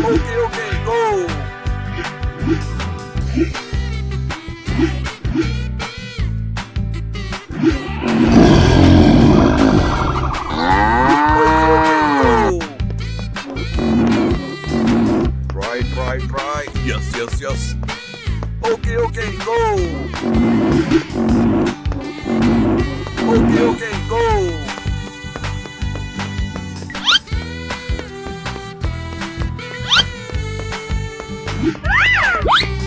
Okay, okay, go. Try, try, try. Yes, yes, yes. Okay, okay, go. Okay, okay, Yes, ah!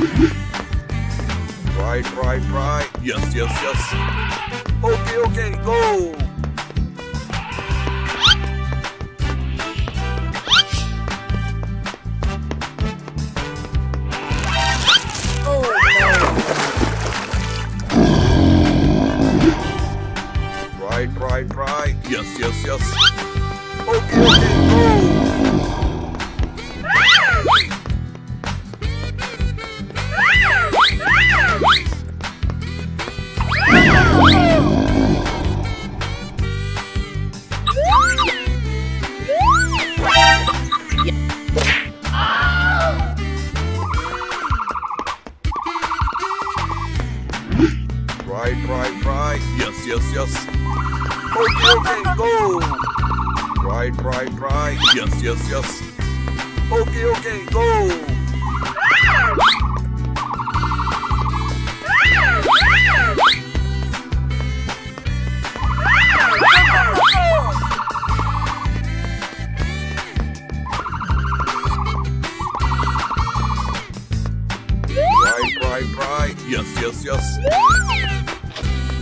Try, right, right. Yes, yes, yes. Okay, okay, go. Oh Try, try, try. Yes, yes, yes. Okay, Try, try, try. Yes, yes, yes. Okay, okay, go. Try, try, try. Yes, yes, yes. Okay, okay, go. Try, try, try. Yes, yes, yes.